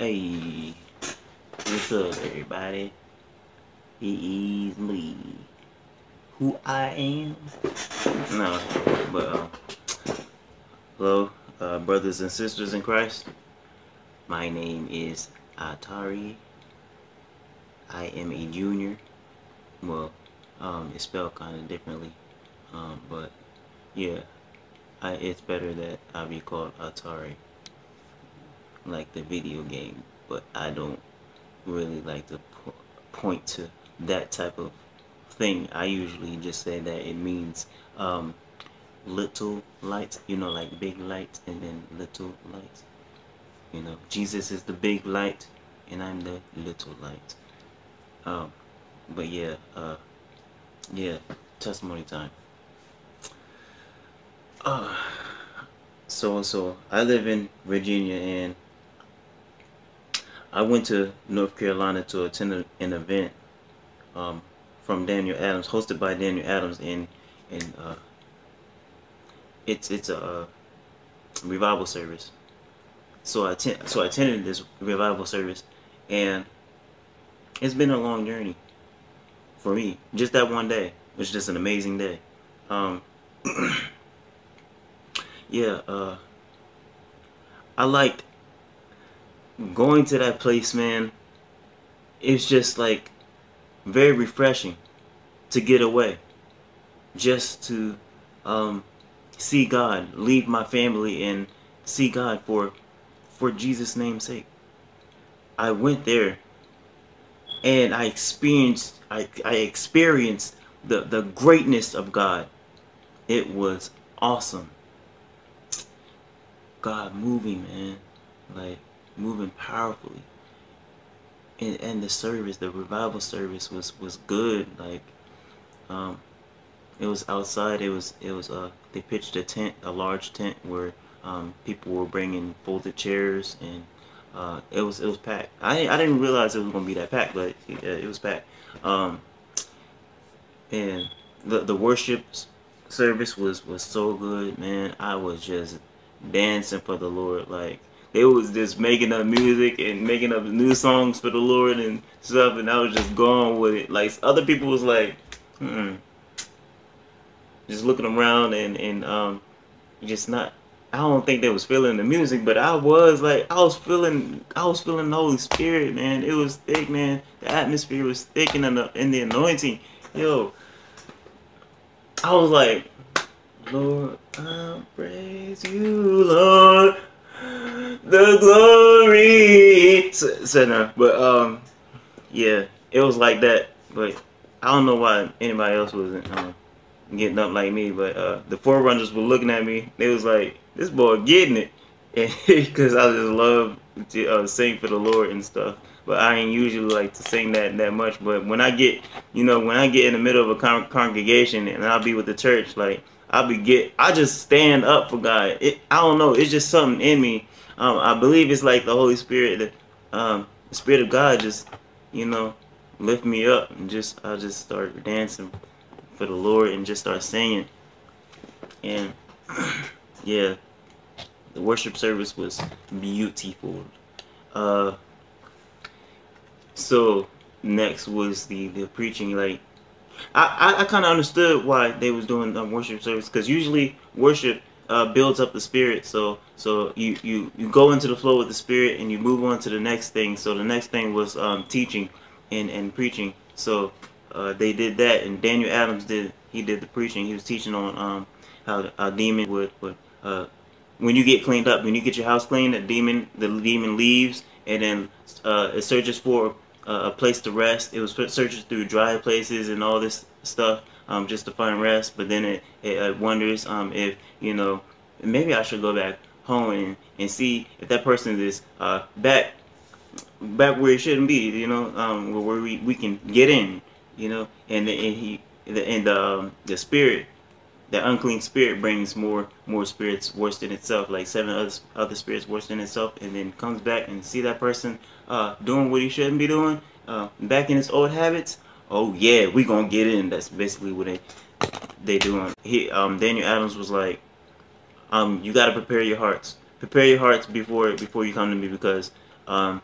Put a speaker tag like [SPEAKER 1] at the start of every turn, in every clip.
[SPEAKER 1] Hey, what's up, everybody? It is me. Who I am? No, but um, hello, uh, brothers and sisters in Christ. My name is Atari. I am a junior. Well, um, it's spelled kind of differently, um, but yeah, I, it's better that I be called Atari like the video game, but I don't really like to po point to that type of thing. I usually just say that it means um, little lights, you know, like big lights and then little lights. You know, Jesus is the big light and I'm the little light. Um, but yeah, uh, yeah, testimony time. Uh, so so I live in Virginia and I went to North Carolina to attend an event um, from Daniel Adams, hosted by Daniel Adams, and and uh, it's it's a, a revival service. So I attend, so I attended this revival service, and it's been a long journey for me. Just that one day was just an amazing day. Um, yeah, uh, I liked going to that place, man, it's just like very refreshing to get away. Just to um, see God, leave my family and see God for for Jesus' name's sake. I went there and I experienced I, I experienced the, the greatness of God. It was awesome. God moving, man. Like moving powerfully. And, and the service, the revival service was was good. Like, um, it was outside. It was it was uh they pitched a tent, a large tent where um people were bringing folded chairs and uh it was it was packed. I I didn't realize it was gonna be that packed, but it, it was packed. Um, and the the worship service was was so good, man. I was just dancing for the Lord, like they was just making up music and making up new songs for the Lord and stuff, and I was just going with it. Like other people was like, hmm, just looking around and and um, just not. I don't think they was feeling the music, but I was like, I was feeling, I was feeling the Holy Spirit, man. It was thick, man. The atmosphere was thick in the in the anointing, yo. I was like, Lord, I praise you, Lord the glory center. But um, yeah, it was like that. But I don't know why anybody else wasn't um, getting up like me. But uh, the forerunners were looking at me. They was like, "This boy getting it," because I just love to uh, sing for the Lord and stuff. But I ain't usually like to sing that that much. But when I get, you know, when I get in the middle of a con congregation and I'll be with the church, like I'll be get, I just stand up for God. It, I don't know, it's just something in me um, I believe it's like the Holy Spirit, um, the Spirit of God just, you know, lift me up and just, I just start dancing for the Lord and just start singing. And yeah, the worship service was beautiful. Uh, so next was the, the preaching, like, I, I, I kind of understood why they was doing um, worship service because usually worship uh, builds up the spirit. So so you, you you go into the flow with the spirit and you move on to the next thing. So the next thing was um, teaching and and preaching. So uh, they did that, and Daniel Adams did he did the preaching. He was teaching on um, how a demon would would uh, when you get cleaned up, when you get your house clean, the demon the demon leaves and then uh, it searches for a place to rest. It was searches through dry places and all this stuff um, just to find rest. But then it, it, it wonders um, if, you know, maybe I should go back home and, and see if that person is uh, back back where it shouldn't be, you know, um, where we, we can get in, you know, and, and he and the, um, the spirit, the unclean spirit brings more more spirits worse than itself, like seven other, other spirits worse than itself, and then comes back and see that person uh, doing what he shouldn't be doing, uh, back in his old habits, oh yeah, we gonna get in. That's basically what they they doing. He um Daniel Adams was like, um, you gotta prepare your hearts. Prepare your hearts before before you come to me because um,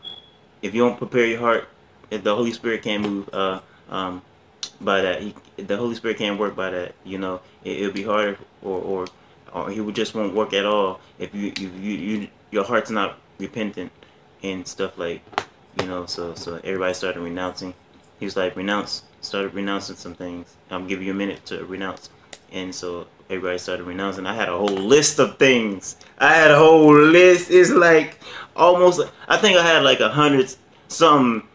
[SPEAKER 1] if you don't prepare your heart, if the Holy Spirit can't move uh, um, by that, he, the Holy Spirit can't work by that. You know, it, will be harder, or, or or he would just won't work at all if you you, you, you your heart's not repentant and stuff like you know. So so everybody started renouncing. He was like renounce, started renouncing some things. I'm give you a minute to renounce, and so everybody started renouncing. I had a whole list of things. I had a whole list. It's like almost. I think I had like a hundred some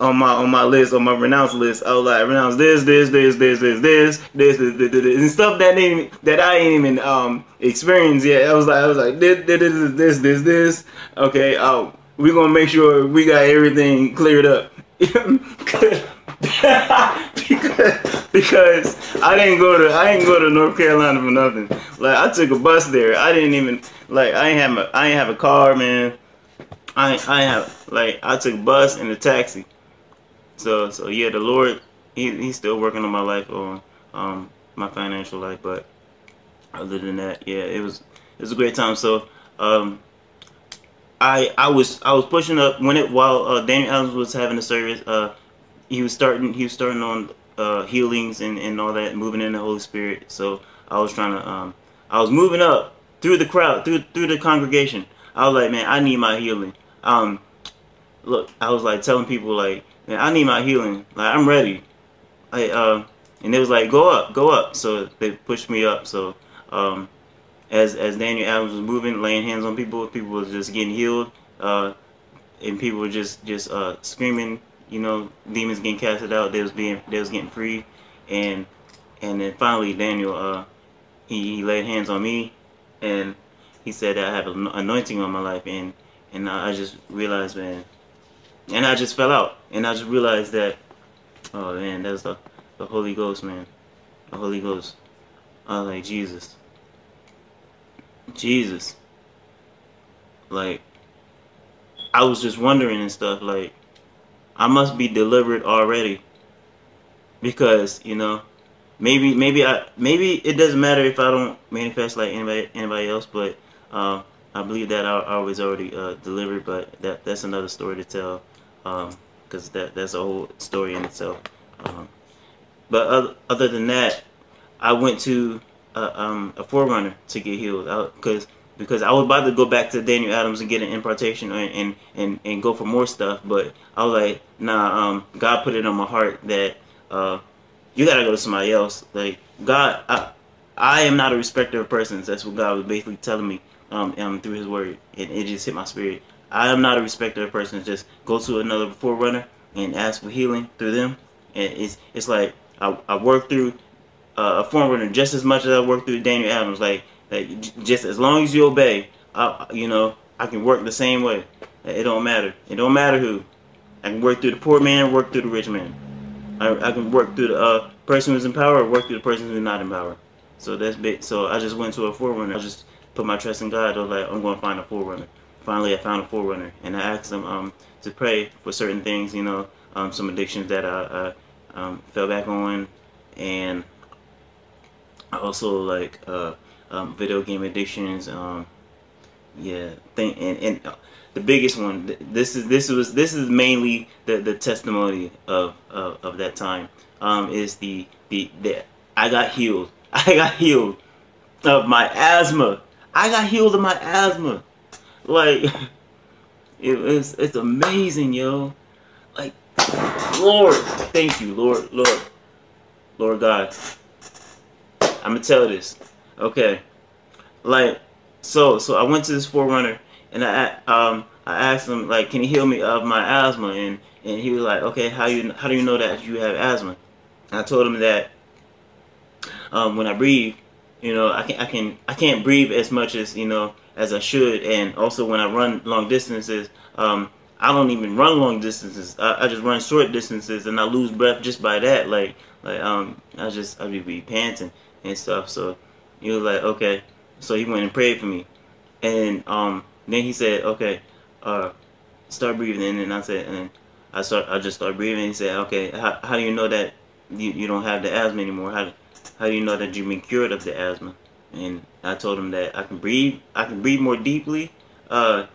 [SPEAKER 1] on my on my list on my renounce list. I was like renounce this this this this this this this this, this, this, and stuff that ain't that I ain't even um experienced yet. I was like I was like this this this this this this. Okay, oh we're gonna make sure we got everything cleared up. because I didn't go to I didn't go to North Carolina for nothing. Like I took a bus there. I didn't even like I ain't have a I ain't have a car, man. I I have like I took a bus and a taxi. So so yeah, the Lord he he's still working on my life on um my financial life, but other than that, yeah, it was it was a great time. So um I I was I was pushing up when it while uh, Daniel Adams was having the service. Uh, he was starting he was starting on uh, healings and, and all that, moving in the Holy Spirit. So I was trying to um I was moving up through the crowd, through through the congregation. I was like, man, I need my healing. Um, look, I was like telling people like, man, I need my healing. Like I'm ready. I uh, and it was like, go up, go up. So they pushed me up. So um as as Daniel Adams was moving, laying hands on people, people was just getting healed, uh, and people were just just uh, screaming, you know, demons getting casted out. They was being they was getting free, and and then finally Daniel uh, he, he laid hands on me, and he said I have an anointing on my life, and and I just realized, man, and I just fell out, and I just realized that, oh man, that's the the Holy Ghost, man, the Holy Ghost. I was like Jesus. Jesus. Like, I was just wondering and stuff, like, I must be delivered already. Because, you know, maybe, maybe I, maybe it doesn't matter if I don't manifest like anybody, anybody else, but, um, I believe that I, I was already, uh, delivered, but that, that's another story to tell, um, because that, that's a whole story in itself. Um, but other, other than that, I went to a, um, a forerunner to get healed because because I was about to go back to Daniel Adams and get an impartation and, and, and, and go for more stuff, but I was like, nah, um, God put it on my heart that uh, you gotta go to somebody else. Like God, I, I am not a respecter of persons. That's what God was basically telling me um, um through His Word, and it just hit my spirit. I am not a respecter of persons. Just go to another forerunner and ask for healing through them. And it's it's like I, I work through uh, a forerunner just as much as I work through Daniel Adams. Like, just as long as you obey, I, you know, I can work the same way. It don't matter. It don't matter who. I can work through the poor man, work through the rich man. I, I can work through the uh, person who's in power, work through the person who's not in power. So that's big. So I just went to a forerunner. I just put my trust in God. I was like, I'm going to find a forerunner. Finally, I found a forerunner, and I asked him um, to pray for certain things. You know, um, some addictions that I, I um, fell back on, and I also like uh, um, video game addictions. Um, yeah, thing and, and uh, the biggest one. This is this was this is mainly the the testimony of of, of that time. Um, is the the the I got healed. I got healed of my asthma. I got healed of my asthma. Like it was it's amazing, yo. Like Lord, thank you, Lord, Lord, Lord God. I'm gonna tell this. Okay, like so so I went to this forerunner and I um I asked him like, can he heal me of my asthma? And and he was like, okay, how you how do you know that you have asthma? And I told him that um, when I breathe, you know, I can I can I can't breathe as much as you know as I should, and also when I run long distances, um, I don't even run long distances. I, I, just run short distances, and I lose breath just by that. Like like um, I just I be, be panting and stuff. So he was like, okay. So he went and prayed for me, and um, then he said, okay, uh, start breathing. In. And I said, and I start, I just started breathing. He said, okay, how, how do you know that you, you don't have the asthma anymore? How how do you know that you've been cured of the asthma? And I told him that I can breathe, I can breathe more deeply. Uh,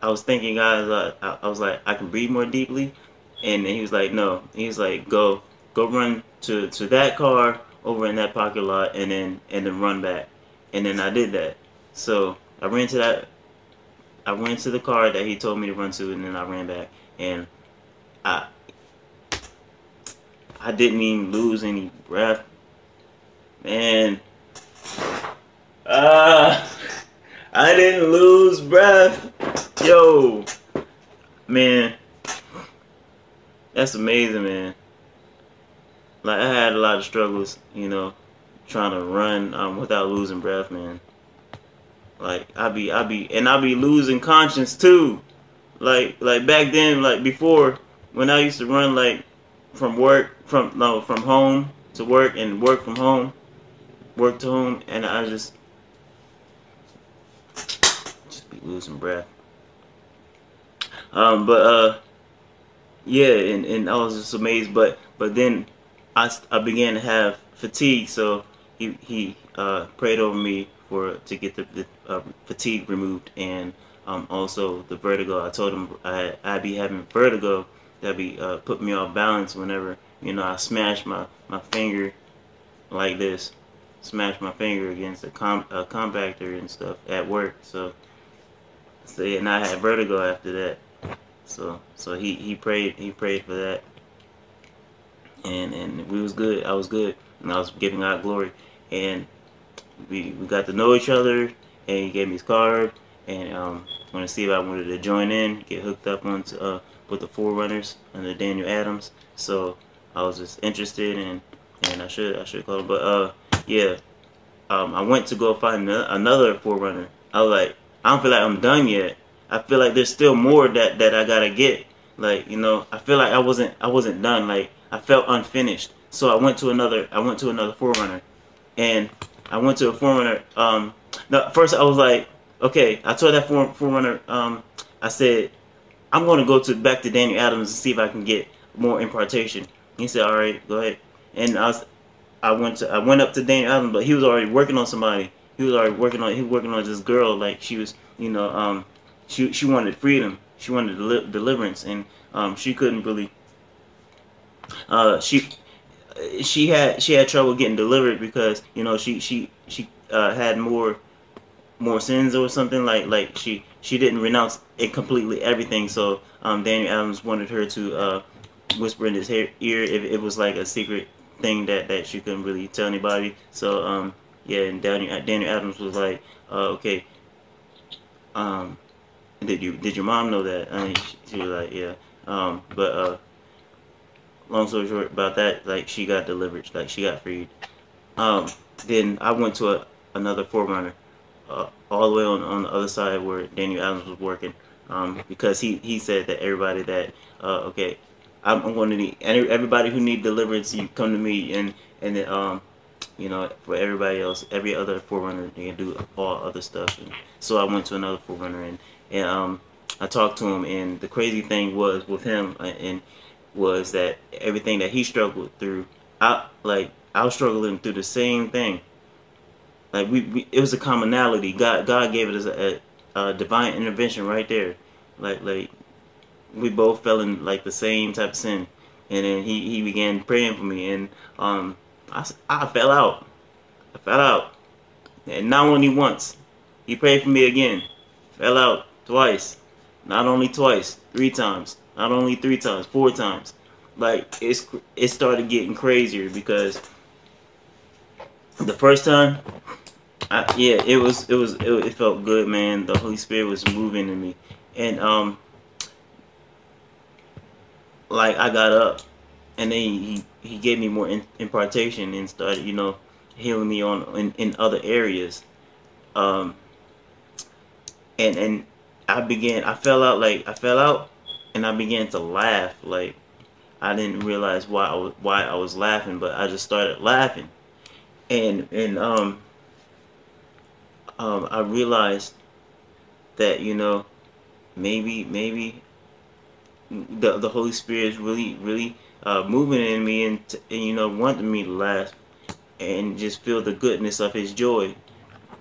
[SPEAKER 1] I was thinking, guys, uh, I, I was like, I can breathe more deeply, and he was like, no. He was like, go, go run to to that car over in that parking lot, and then and then run back, and then I did that. So I ran to that. I ran to the car that he told me to run to, and then I ran back, and I I didn't even lose any breath, man. Uh, I didn't lose breath, yo, man. That's amazing, man. Like I had a lot of struggles, you know, trying to run um, without losing breath, man. Like I be, I be, and I be losing conscience too. Like, like back then, like before, when I used to run like from work, from no, from home to work and work from home, work to home, and I just just be losing breath. Um, but uh, yeah, and and I was just amazed. But but then I I began to have fatigue, so he he uh prayed over me for to get the, the uh, fatigue removed and um also the vertigo. I told him I I'd be having vertigo that be uh, put me off balance whenever you know I smash my my finger like this, smash my finger against a com a compactor and stuff at work. So so yeah, and I had vertigo after that. So so he he prayed he prayed for that, and and we was good. I was good, and I was giving God glory, and we we got to know each other, and he gave me his card, and um, want to see if I wanted to join in, get hooked up onto uh with the Forerunners under Daniel Adams. So I was just interested in, and I should I should call him. But uh, yeah, um, I went to go find another Forerunner. I was like, I don't feel like I'm done yet. I feel like there's still more that that I gotta get. Like you know, I feel like I wasn't I wasn't done. Like I felt unfinished. So I went to another I went to another Forerunner, and I went to a Forerunner. Um, first I was like, okay. I told that Forerunner. Um, I said I'm going to go to back to Daniel Adams and see if I can get more impartation. He said, all right, go ahead. And I was, I went to, I went up to Daniel Adams, but he was already working on somebody. He was already working on, he was working on this girl, like she was, you know, um, she, she wanted freedom. She wanted del deliverance, and um, she couldn't really, uh, she, she had, she had trouble getting delivered because, you know, she, she, she, uh, had more, more sins or something like, like she, she didn't renounce it completely everything. So um, Daniel Adams wanted her to uh, whisper in his ear if it was like a secret thing that, that she couldn't really tell anybody. So um, yeah, and Daniel Daniel Adams was like, uh, okay, um, did you did your mom know that? She, she was like, yeah. Um, but uh, long story short about that, like she got delivered, like she got freed. Um, then I went to a, another forerunner uh, all the way on, on the other side where Daniel Adams was working um, because he, he said that everybody that uh, okay I'm, I'm, going to need everybody who need deliverance you come to me and and then, um you know for everybody else every other forerunner they can do all other stuff and so I went to another forerunner and and um I talked to him and the crazy thing was with him uh, and was that everything that he struggled through I like I was struggling through the same thing. Like we, we it was a commonality. God God gave it as a, a, a divine intervention right there. Like like we both fell in like the same type of sin, and then he he began praying for me, and um I I fell out, I fell out, and not only once, he prayed for me again, fell out twice, not only twice, three times, not only three times, four times. Like it's it started getting crazier because the first time I, yeah, it was it was it, it, felt good, man. The Holy Spirit was moving in me, and um, like I got up, and then he he gave me more in, impartation and started, you know, healing me on in, in other areas, um, and and I began I fell out like I fell out, and I began to laugh like I didn't realize why I was why I was laughing, but I just started laughing, and and um um, I realized that you know maybe maybe the the Holy Spirit is really really uh, moving in me and, and you know wanting me to laugh and just feel the goodness of His joy.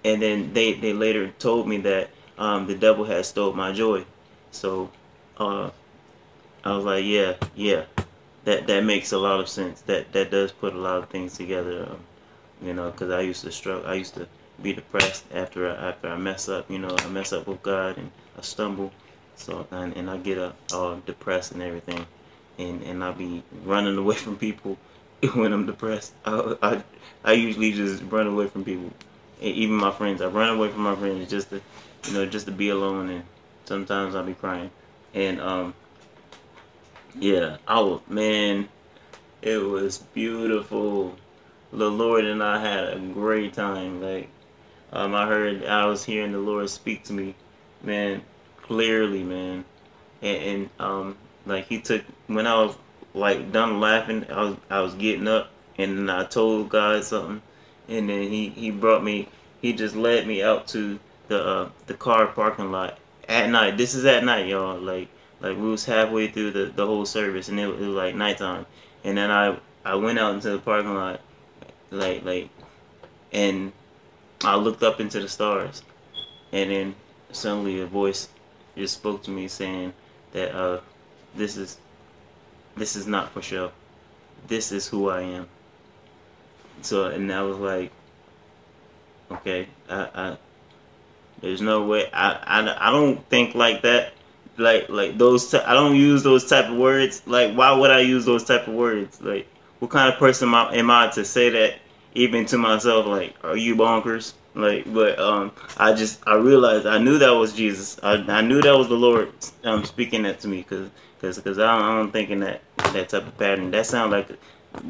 [SPEAKER 1] And then they they later told me that um, the devil had stole my joy, So, uh, I was like, yeah, yeah, that that makes a lot of sense. That that does put a lot of things together. Um, you know, because I used to struggle. I used to be depressed after I, after I mess up. You know, I mess up with God and I stumble. So and, and I get all depressed and everything, and and I be running away from people when I'm depressed. I, I I usually just run away from people, and even my friends. I run away from my friends just to, you know, just to be alone. And sometimes I'll be crying, and um, yeah, I was man, it was beautiful. The Lord and I had a great time. Like, um, I heard I was hearing the Lord speak to me, man, clearly, man, and, and um, like He took when I was like done laughing, I was I was getting up, and I told God something, and then He He brought me. He just led me out to the uh, the car parking lot at night. This is at night, y'all. Like like we was halfway through the, the whole service and it, it was like nighttime. And then I I went out into the parking lot like like and I looked up into the stars and then suddenly a voice just spoke to me saying that uh this is this is not for show. This is who I am. So and I was like okay, I, I there's no way I, I I don't think like that like like those I don't use those type of words. Like why would I use those type of words? Like what kind of person am I, am I to say that even to myself? Like are you bonkers? Like but um I just I realized I knew that was Jesus. I, I knew that was the Lord um speaking that to me because because because I don't, I don't think in that that type of pattern. That sounds like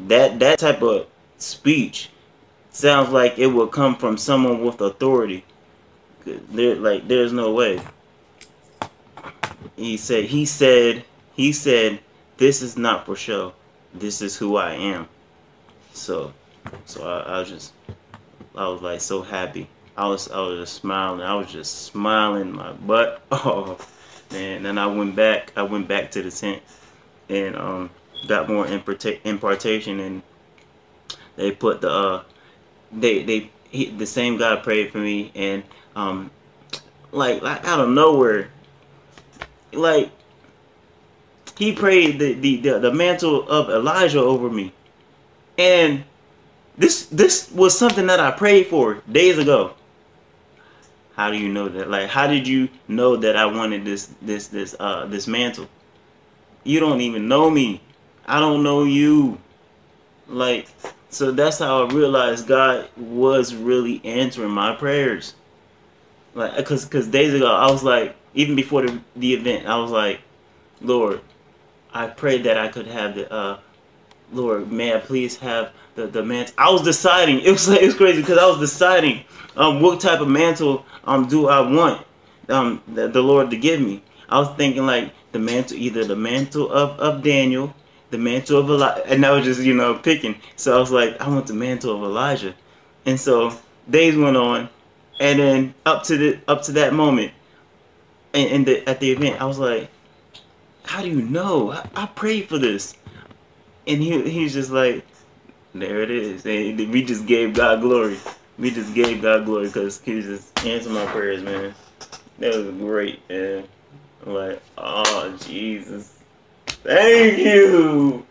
[SPEAKER 1] that that type of speech sounds like it would come from someone with authority. Like there's no way he said he said he said this is not for show. This is who i am. So so I, I, was just i was like so happy. I was i was just smiling. I was just smiling my butt off and then i went back i went back to the tent and um got more impartation and they put the uh they they he, the same guy prayed for me and um like like out of nowhere like he prayed the, the, the, the mantle of Elijah over me. And this this was something that I prayed for days ago. How do you know that? Like how did you know that I wanted this this this uh this mantle? You don't even know me. I don't know you. Like so that's how I realized God was really answering my prayers. Like cuz cuz days ago I was like even before the, the event, I was like, Lord, I prayed that I could have the, uh, Lord, may I please have the, the mantle. I was deciding, it was, like, it was crazy because I was deciding um, what type of mantle um, do I want um, the, the Lord to give me. I was thinking like the mantle, either the mantle of, of Daniel, the mantle of Elijah, and I was just, you know, picking. So I was like, I want the mantle of Elijah. And so days went on, and then up to the up to that moment, and, and the, at the event, I was like, "How do you know? I, I prayed for this." And he he's just like, "There it is." And we just gave God glory. We just gave God glory because He just answered my prayers, man. That was great, man. I'm like, oh Jesus, thank you.